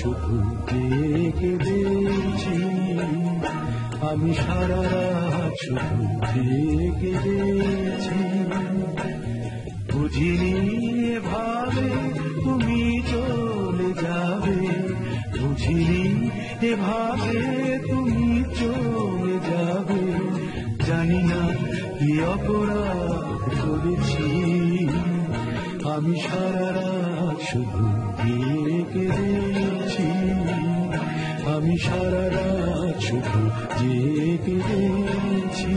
শুধু জেগে দিয়েছি আমি সারা রাত শুধু দিয়েছি বুঝিনি এভাবে তুমি চলে যাবে। বুঝিনি এভাবে তুমি চলে যাবে। জানি না কি অপরাধ করেছি। আমি সারা রাত শুধু জেগে দিয়েছি আমি সারা রাত শুধু জেগে দিয়েছি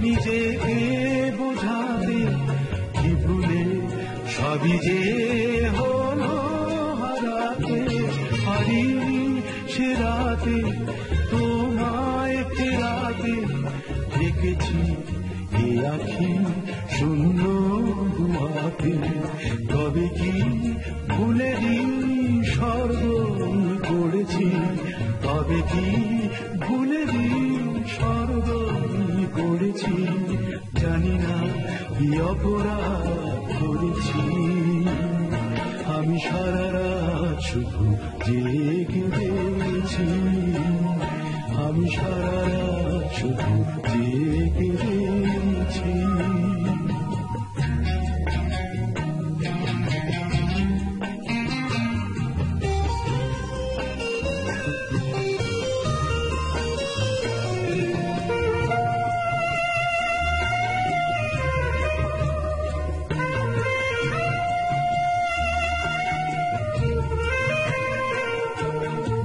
নিজেকে কি ভুলে সবই যে হলো হারাতে তোমায় ফেরাতে দেখেছি এ আখি শূন্য দুহাতে তবে কি ভুলে দিন স্বর্গ করেছি? তবে কি ভুলে দিন করেছি, জানি না কি অপরাধ করেছি। আমি সারা রাত শুধু জেগে আমি সারা রাত শুধু জেগে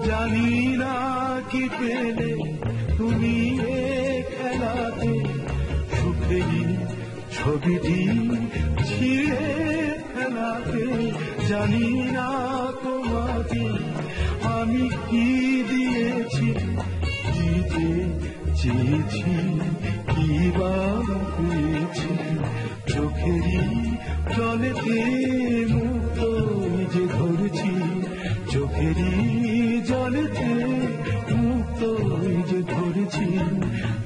জানি না কি পেলে তুমি খেলাতে সুখেরই ছবিটি ছিঁড়ে খেলাতে জানি না তোমাকে আমি কি দিয়েছি কি যে চেয়েছি কি বা জলেতে মুক্ত যে ধরেছি,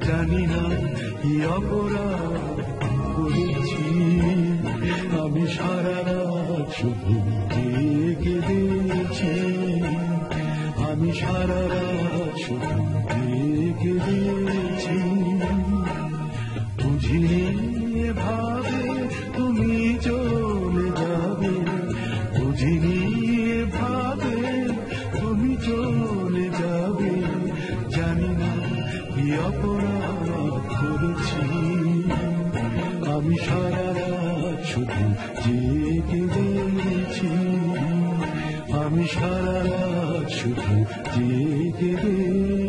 জানি না কি অপরাধ করেছি। আমি সারা রাত শুধু কেঁদেছি আমি সারা রাত শুধু অপরাধ করেছি আমি সারা রাত শুধু জেগে দিয়েছি আমি সারা রাত শুধু জেগে দিয়েছি